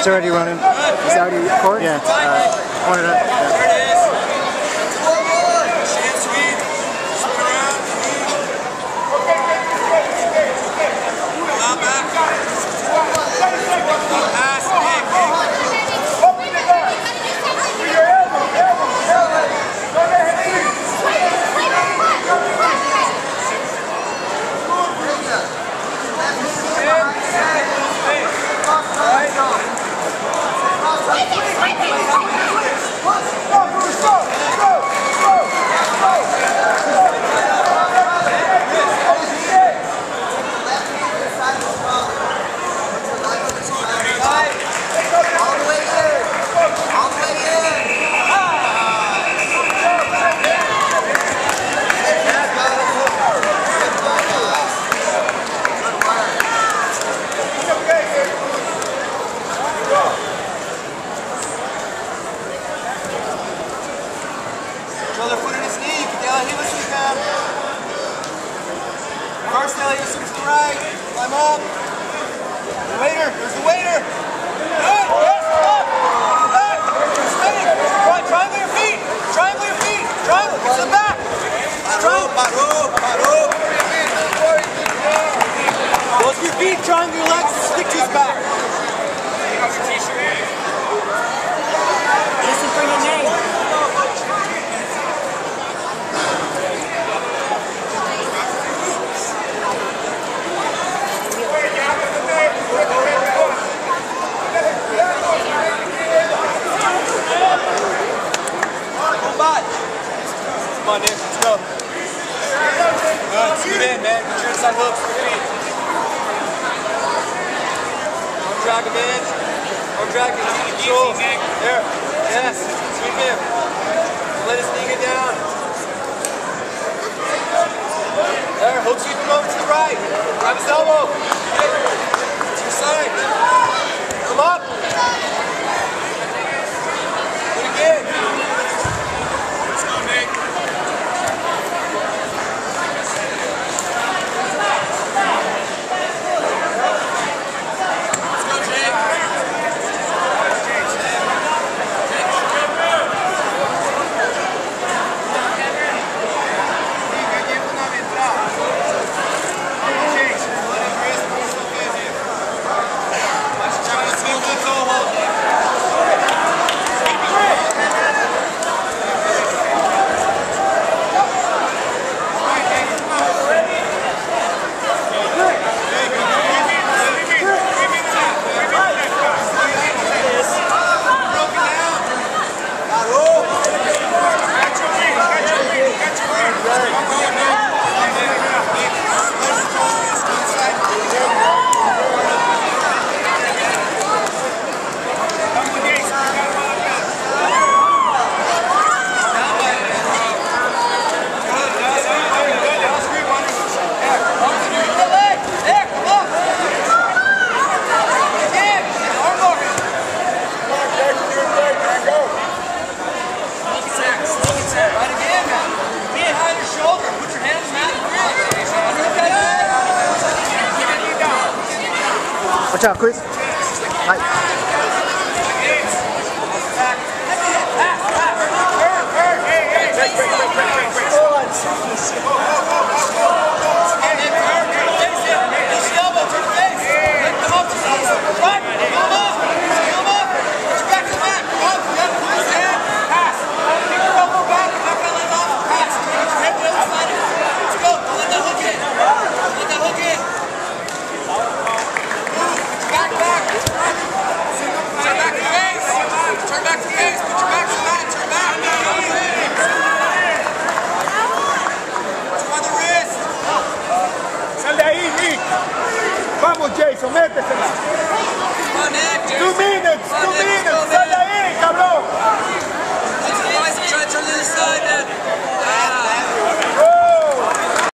It's already running. It's already recording? Yeah. Uh, yeah. There it is. Shit, Dale Hewis to right. Climb up. The waiter. There's the waiter. Good. Yes. Up. Come on, Nick. Let's go. Good. Scoot in, man. Get your inside hooks. Don't drag him in. Don't drag him. Control. There. Yes. Sweep him. Let his knee get down. There. Hook sweep him over to the right. Grab his elbow. Watch out, Chris. Hi.